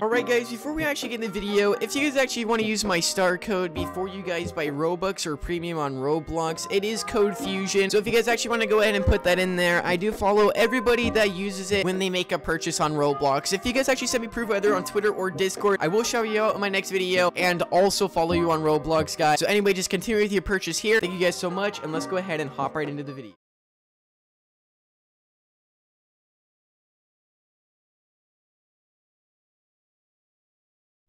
Alright guys, before we actually get in the video, if you guys actually want to use my star code before you guys buy Robux or Premium on Roblox, it is code Fuzion. So if you guys actually want to go ahead and put that in there, I do follow everybody that uses it when they make a purchase on Roblox. If you guys actually send me proof either on Twitter or Discord, I will show you out in my next video and also follow you on Roblox, guys. So anyway, just continue with your purchase here. Thank you guys so much, and let's go ahead and hop right into the video.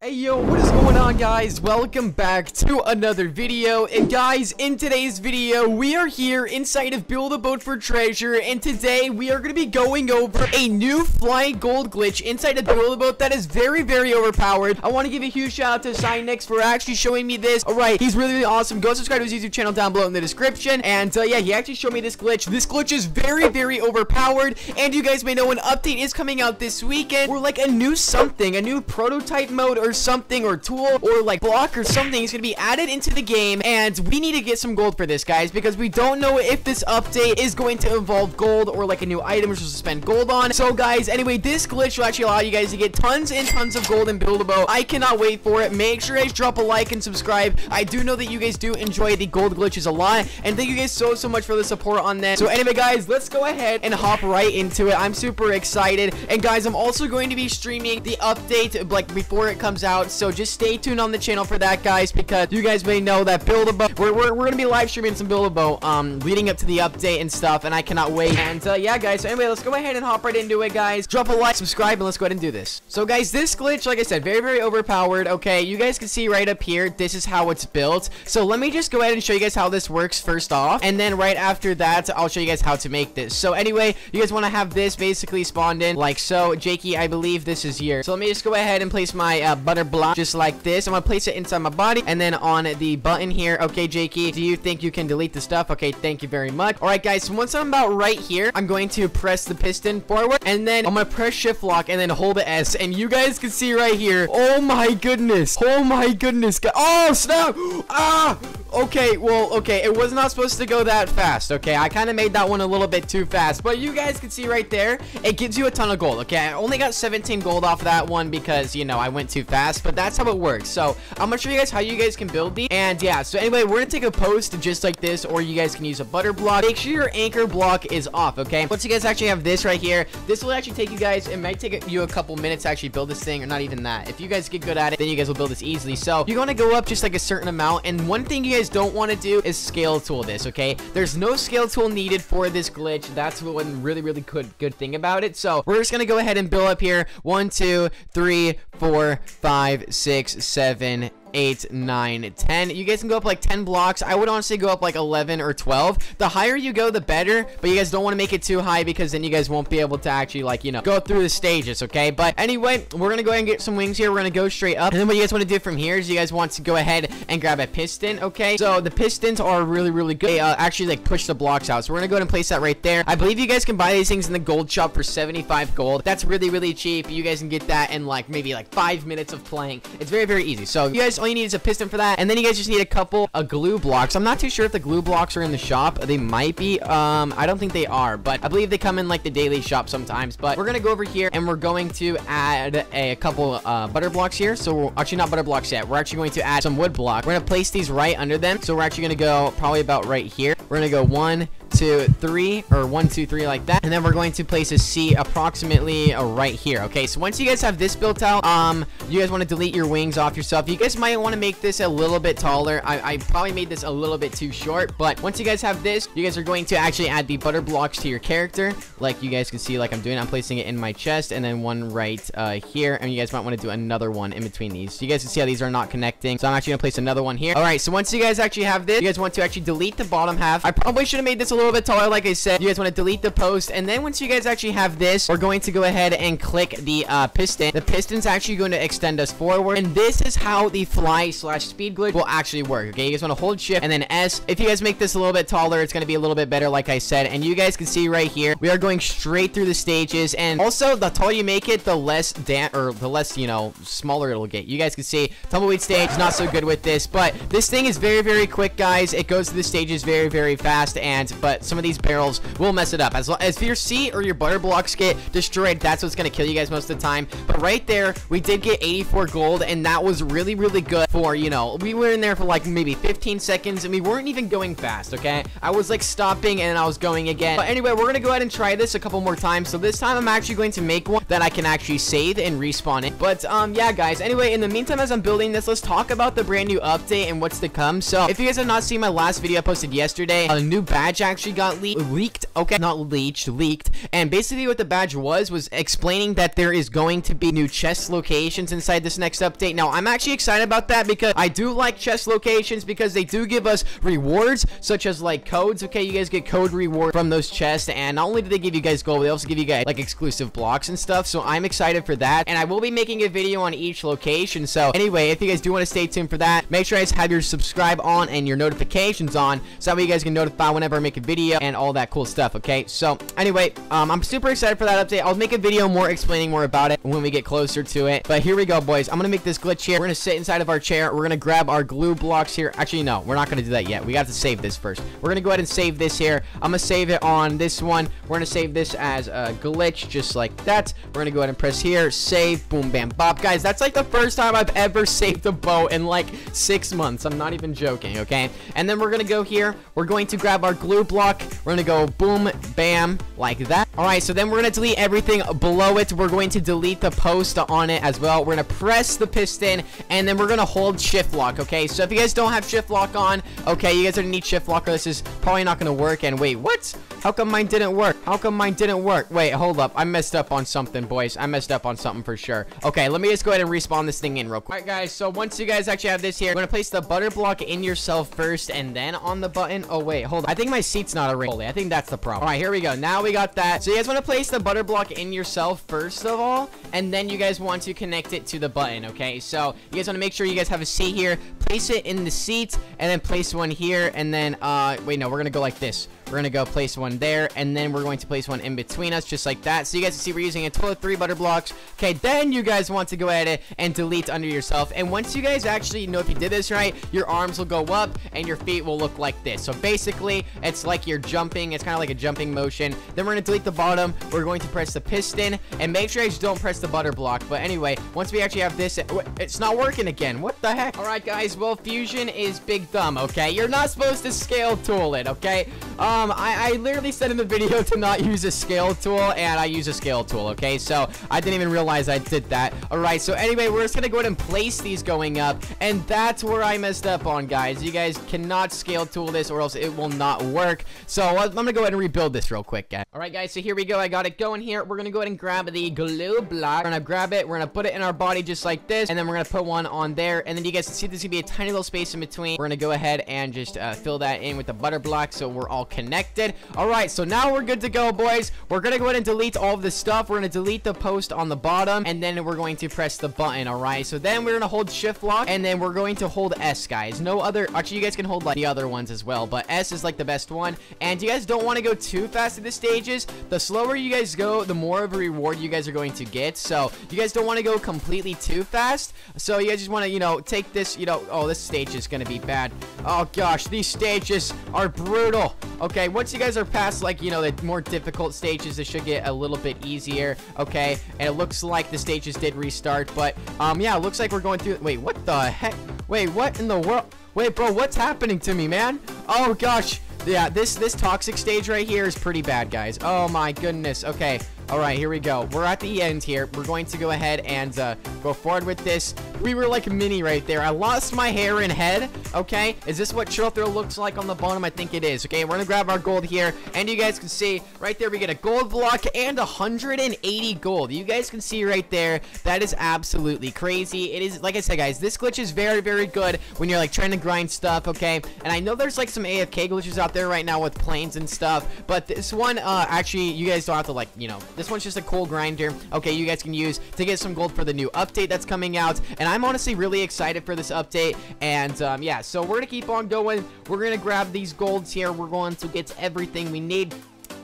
Hey yo, what is going on guys? Welcome back to another video, and guys, in today's video, we are here inside of Build a Boat for Treasure, and today we are going to be going over a new flying gold glitch inside of Build a Boat that is very, very overpowered. I want to give a huge shout out to Cynix for actually showing me this. Alright, he's really, really awesome. Go subscribe to his YouTube channel down below in the description, and uh, yeah, he actually showed me this glitch. This glitch is very, very overpowered, and you guys may know an update is coming out this weekend, or like a new something, a new prototype mode, or something or tool or like block or something is going to be added into the game and we need to get some gold for this guys because we don't know if this update is going to involve gold or like a new item we're supposed to spend gold on. So guys anyway this glitch will actually allow you guys to get tons and tons of gold in build a I cannot wait for it. Make sure you guys drop a like and subscribe. I do know that you guys do enjoy the gold glitches a lot and thank you guys so so much for the support on that. So anyway guys let's go ahead and hop right into it. I'm super excited and guys I'm also going to be streaming the update like before it comes out. So just stay tuned on the channel for that guys because you guys may know that build a boat we're, we're, we're gonna be live streaming some build a boat um leading up to the update and stuff and i cannot wait. And uh, yeah guys so anyway let's go ahead and hop right into it guys. Drop a like subscribe and let's go ahead and do this. So guys this glitch like i said very very overpowered okay? You guys can see right up here this is how it's built. So let me just go ahead and show you guys how this works first off and then right after that i'll show you guys how to make this. So anyway you guys want to have this basically spawned in like so. Jakey i believe this is here so let me just go ahead and place my uh, butter block just like this. I'm gonna place it inside my body and then on the button here. Okay, Jakey, do you think you can delete the stuff? Okay, thank you very much. All right, guys, so once I'm about right here, I'm going to press the piston forward and then I'm gonna press shift lock and then hold the S and you guys can see right here. Oh my goodness. Oh my goodness. Oh, snap. Ah. Okay, well, okay, it was not supposed to go that fast, okay? I kind of made that one a little bit too fast, but you guys can see right there, it gives you a ton of gold, okay? I only got 17 gold off of that one because, you know, I went too fast, but that's how it works. So, I'm gonna show you guys how you guys can build these, and yeah, so anyway, we're gonna take a post just like this, or you guys can use a butter block. Make sure your anchor block is off, okay? Once you guys actually have this right here, this will actually take you guys, it might take you a couple minutes to actually build this thing, or not even that. If you guys get good at it, then you guys will build this easily. So, you're gonna go up just like a certain amount, and one thing you guys don't want to do is scale tool this, okay? There's no scale tool needed for this glitch. That's one really, really good, good thing about it. So we're just to go ahead and build up here. One, two, three, four, five, six, seven, 8, 9, 10. You guys can go up like 10 blocks. I would honestly go up like 11 or 12. The higher you go, the better. But you guys don't want to make it too high because then you guys won't be able to actually like, you know, go through the stages, okay? But anyway, we're going to go ahead and get some wings here. We're going to go straight up. And then what you guys want to do from here is you guys want to go ahead and grab a piston, okay? So the pistons are really, really good. They uh, actually like push the blocks out. So we're going to go ahead and place that right there. I believe you guys can buy these things in the gold shop for 75 gold. That's really, really cheap. You guys can get that in like maybe like five minutes of playing. It's very, very easy. So you guys, all you need is a piston for that. And then you guys just need a couple of glue blocks. I'm not too sure if the glue blocks are in the shop. They might be. Um, I don't think they are, but I believe they come in like the daily shop sometimes. But we're going to go over here and we're going to add a, a couple uh, butter blocks here. So actually not butter blocks yet. We're actually going to add some wood block. We're going to place these right under them. So we're actually going to go probably about right here. We're going to go one, two, three, or one, two, three like that. And then we're going to place a C approximately uh, right here. Okay, so once you guys have this built out, um, you guys want to delete your wings off yourself. You guys might want to make this a little bit taller. I, I probably made this a little bit too short, but once you guys have this, you guys are going to actually add the butter blocks to your character. Like you guys can see, like I'm doing, I'm placing it in my chest, and then one right uh, here, and you guys might want to do another one in between these. You guys can see how these are not connecting. So I'm actually gonna place another one here. All right, so once you guys actually have this, you guys want to actually delete the bottom half. I probably should have made this a little bit taller, like I said. You guys want to delete the post, and then once you guys actually have this, we're going to go ahead and click the uh, piston. The piston's actually going to extend us forward, and this is how the fly slash speed glitch will actually work. Okay, you guys want to hold shift and then S. If you guys make this a little bit taller, it's going to be a little bit better, like I said. And you guys can see right here, we are going straight through the stages, and also the taller you make it, the less dan or the less you know smaller it'll get. You guys can see tumbleweed stage not so good with this, but this thing is very very quick, guys. It goes through the stages very very fast, and but some of these barrels will mess it up. As, as your seat or your butter blocks get destroyed, that's what's going to kill you guys most of the time. But right there, we did get 84 gold, and that was really, really good for, you know, we were in there for like maybe 15 seconds, and we weren't even going fast, okay? I was like stopping, and I was going again. But anyway, we're going to go ahead and try this a couple more times. So this time, I'm actually going to make one that I can actually save and respawn it. But, um, yeah, guys. Anyway, in the meantime, as I'm building this, let's talk about the brand new update and what's to come. So, if you guys have not seen my last video I posted yesterday, a new badge actually got le leaked. Okay, not leached, leaked. And basically what the badge was, was explaining that there is going to be new chest locations inside this next update. Now, I'm actually excited about that because I do like chest locations because they do give us rewards, such as like codes. Okay, you guys get code reward from those chests. And not only do they give you guys gold, they also give you guys like exclusive blocks and stuff. So I'm excited for that. And I will be making a video on each location. So anyway, if you guys do want to stay tuned for that, make sure you guys have your subscribe on and your notifications on so that way you guys can notify whenever I make a video and all that cool stuff, okay? So, anyway, um, I'm super excited for that update. I'll make a video more explaining more about it when we get closer to it. But here we go, boys. I'm gonna make this glitch here. We're gonna sit inside of our chair. We're gonna grab our glue blocks here. Actually, no, we're not gonna do that yet. We got to save this first. We're gonna go ahead and save this here. I'm gonna save it on this one. We're gonna save this as a glitch, just like that. We're gonna go ahead and press here, save, boom, bam, bop. Guys, that's like the first time I've ever saved a boat in like six months. I'm not even joking, okay? And then we're gonna go here. We're going to grab our glue block. We're gonna go boom, bam, like that. All right, so then we're gonna delete everything below it. We're going to delete the post on it as well. We're gonna press the piston, and then we're gonna hold shift lock, okay? So if you guys don't have shift lock on, okay, you guys are gonna need shift lock, or this is probably not gonna work. And wait, what? How come mine didn't work? How come mine didn't work? Wait, hold up. I messed up on something, boys. I messed up on something for sure. Okay, let me just go ahead and respawn this thing in real quick. All right, guys, so once you guys actually have this here, I'm gonna place the butter block in yourself first, and then on the button. Oh, wait, hold on. I think my seat's not a ring. Holy, I think that's the problem. All right, here we go. Now we got that. So you guys want to place the butter block in yourself first of all, and then you guys want to connect it to the button, okay? So you guys want to make sure you guys have a seat here. Place it in the seat, and then place one here, and then, uh, wait, no, we're gonna go like this. We're gonna go place one there, and then we're going to place one in between us, just like that. So you guys can see we're using a total of three butter blocks. Okay, then you guys want to go at it and delete under yourself. And once you guys actually know if you did this right, your arms will go up, and your feet will look like this. So basically, it's like you're jumping. It's kind of like a jumping motion. Then we're gonna delete the bottom. We're going to press the piston, and make sure you don't press the butter block. But anyway, once we actually have this, it's not working again. What the heck? All right, guys. Well, Fuzion is big thumb. Okay, you're not supposed to scale tool it. Okay. Um, I, I literally said in the video to not use a scale tool, and I use a scale tool. Okay, so I didn't even realize I did that. All right. So anyway, we're just gonna go ahead and place these going up, and that's where I messed up on, guys. You guys cannot scale tool this, or else it will not work. So I'm gonna go ahead and rebuild this real quick, guys. All right, guys. So here we go. I got it going here. We're gonna go ahead and grab the glue block. We're gonna grab it. We're gonna put it in our body just like this, and then we're gonna put one on there. And then you guys can see there's gonna be tiny little space in between. We're gonna go ahead and just uh, fill that in with the butter block, so we're all connected. All right. So now we're good to go, boys. We're gonna go ahead and delete all of this stuff. We're gonna delete the post on the bottom, and then we're going to press the button. All right. So then we're gonna hold shift lock, and then we're going to hold S, guys. No other. Actually, you guys can hold like the other ones as well, but S is like the best one. And you guys don't want to go too fast at the stages. The slower you guys go, the more of a reward you guys are going to get. So you guys don't want to go completely too fast. So you guys just want to, you know, take this, you know, oh, this stage is to be bad. Oh gosh, these stages are brutal. Okay, once you guys are past like, you know, the more difficult stages, it should get a little bit easier. Okay, and it looks like the stages did restart, but um, yeah, it looks like we're going through. Wait, what the heck? Wait, what in the world? Wait, bro, what's happening to me, man? Oh gosh. Yeah, this this toxic stage right here is pretty bad, guys. Oh my goodness. Okay. All right, here we go. We're at the end here. We're going to go ahead and uh, go forward with this. We were like mini right there. I lost my hair and head. Okay, is this what Thrill looks like on the bottom? I think it is. Okay, we're gonna grab our gold here, and you guys can see right there we get a gold block and 180 gold. You guys can see right there. That is absolutely crazy. It is like I said, guys. This glitch is very, very good when you're like trying to grind stuff. Okay, and I know there's like some AFK glitches out there right now with planes and stuff, but this one uh, actually you guys don't have to like you know this one's just a cool grinder. Okay, you guys can use to get some gold for the new update that's coming out. And I'm honestly really excited for this update. And um, yeah, so we're going to keep on going. We're going to grab these golds here. We're going to get everything we need.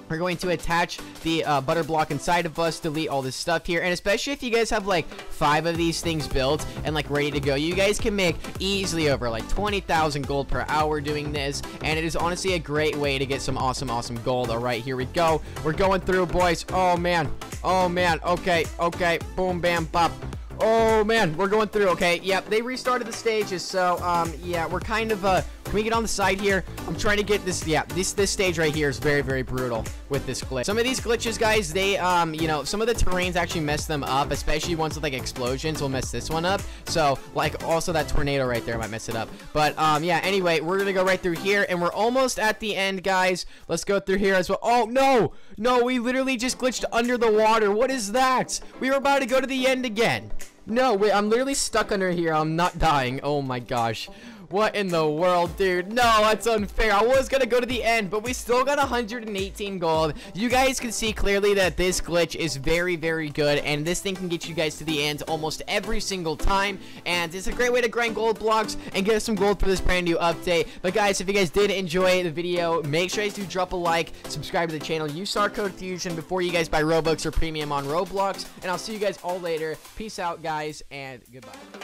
We're going to attach the uh, butter block inside of us, delete all this stuff here, and especially if you guys have like five of these things built and like ready to go, you guys can make easily over like 20,000 gold per hour doing this, and it is honestly a great way to get some awesome, awesome gold. All right, here we go. We're going through, boys. Oh, man. Oh, man. Okay, okay. Boom, bam, bop. Oh, man, we're going through, okay? Yep, they restarted the stages, so, um, yeah, we're kind of, uh, can we get on the side here? I'm trying to get this, yeah, this, this stage right here is very, very brutal with this glitch. Some of these glitches, guys, they, um, you know, some of the terrains actually mess them up, especially ones with, like, explosions will mess this one up. So, like, also that tornado right there might mess it up. But, um, yeah, anyway, we're gonna go right through here, and we're almost at the end, guys. Let's go through here as well. Oh, no! No, we literally just glitched under the water. What is that? We were about to go to the end again. No, wait, I'm literally stuck under here. I'm not dying. Oh my gosh. What in the world, dude? No, that's unfair. I was gonna go to the end, but we still got 118 gold. You guys can see clearly that this glitch is very, very good, and this thing can get you guys to the end almost every single time, and it's a great way to grind gold blocks and get some gold for this brand new update. But guys, if you guys did enjoy the video, make sure you do drop a like, subscribe to the channel, use our code Fuzion before you guys buy Robux or Premium on Roblox, and I'll see you guys all later. Peace out, guys, and goodbye.